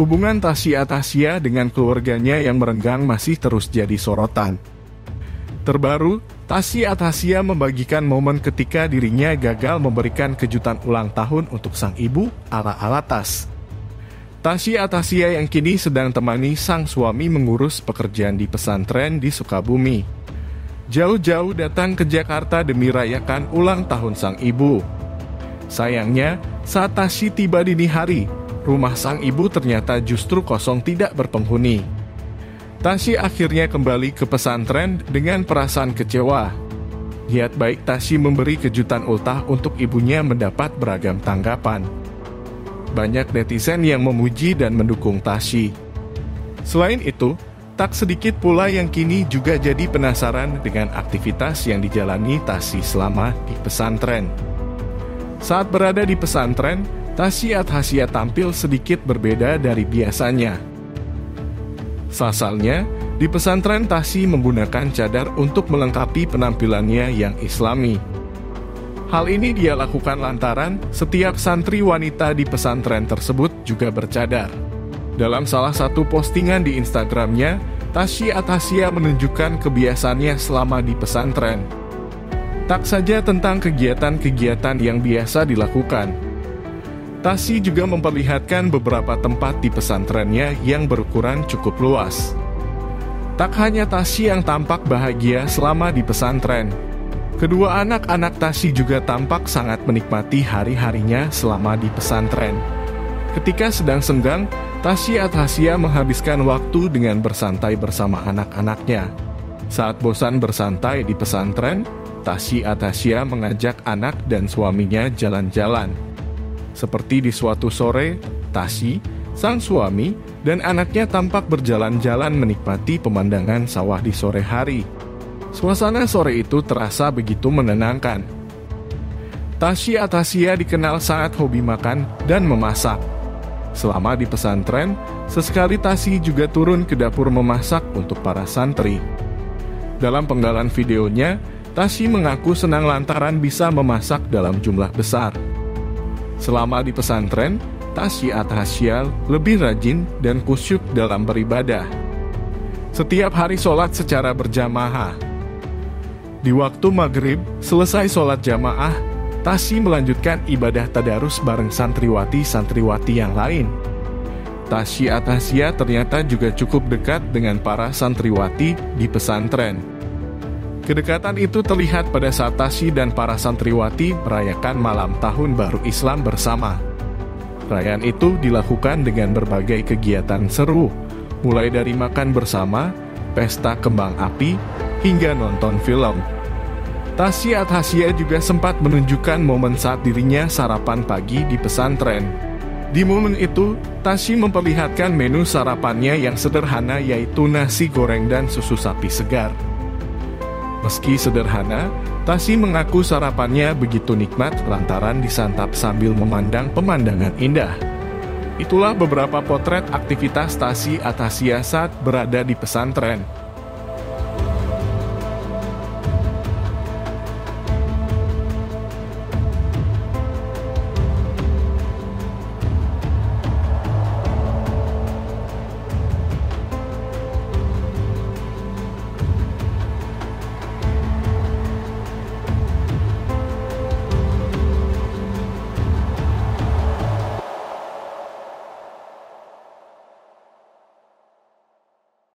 hubungan Tasya Tasya dengan keluarganya yang merenggang masih terus jadi sorotan. Terbaru, Tasya Tasya membagikan momen ketika dirinya gagal memberikan kejutan ulang tahun untuk sang ibu ala-ala tas. Tasya Tasya yang kini sedang temani sang suami mengurus pekerjaan di pesantren di Sukabumi. Jauh-jauh datang ke Jakarta demi rayakan ulang tahun sang ibu. Sayangnya, saat Tasya tiba dini hari, rumah sang ibu ternyata justru kosong tidak berpenghuni. Tashi akhirnya kembali ke pesantren dengan perasaan kecewa. Niat baik Tashi memberi kejutan ultah untuk ibunya mendapat beragam tanggapan. Banyak netizen yang memuji dan mendukung Tashi. Selain itu, tak sedikit pula yang kini juga jadi penasaran dengan aktivitas yang dijalani Tashi selama di pesantren. Saat berada di pesantren, Tasyiat Hasya tampil sedikit berbeda dari biasanya. Sasalnya, di pesantren Tasi menggunakan cadar untuk melengkapi penampilannya yang islami. Hal ini dia lakukan lantaran setiap santri wanita di pesantren tersebut juga bercadar. Dalam salah satu postingan di Instagramnya, Tashi Atasya menunjukkan kebiasaannya selama di pesantren. Tak saja tentang kegiatan-kegiatan yang biasa dilakukan, Tasi juga memperlihatkan beberapa tempat di pesantrennya yang berukuran cukup luas. Tak hanya Tasi yang tampak bahagia selama di pesantren, kedua anak-anak Tasi juga tampak sangat menikmati hari-harinya selama di pesantren. Ketika sedang senggang, Tasi Atasya menghabiskan waktu dengan bersantai bersama anak-anaknya. Saat bosan bersantai di pesantren, Tasi Atasya mengajak anak dan suaminya jalan-jalan. Seperti di suatu sore, Tasi, sang suami, dan anaknya tampak berjalan-jalan menikmati pemandangan sawah di sore hari. Suasana sore itu terasa begitu menenangkan. Tashi Atasia dikenal sangat hobi makan dan memasak. Selama di pesantren, sesekali Tashi juga turun ke dapur memasak untuk para santri. Dalam penggalan videonya, Tashi mengaku senang lantaran bisa memasak dalam jumlah besar. Selama di pesantren, Tasya Tasya lebih rajin dan kusyuk dalam beribadah. Setiap hari sholat secara berjamaah. Di waktu maghrib, selesai sholat jamaah, Tasi melanjutkan ibadah tadarus bareng santriwati-santriwati yang lain. Tasya Tasya ternyata juga cukup dekat dengan para santriwati di pesantren. Kedekatan itu terlihat pada saat Tashi dan para santriwati merayakan malam tahun baru Islam bersama. Perayaan itu dilakukan dengan berbagai kegiatan seru, mulai dari makan bersama, pesta kembang api, hingga nonton film. Tasya Atasya juga sempat menunjukkan momen saat dirinya sarapan pagi di pesantren. Di momen itu, Tashi memperlihatkan menu sarapannya yang sederhana yaitu nasi goreng dan susu sapi segar. Meski sederhana, Tasi mengaku sarapannya begitu nikmat lantaran disantap sambil memandang pemandangan indah. Itulah beberapa potret aktivitas Tasi Atasia saat berada di pesantren.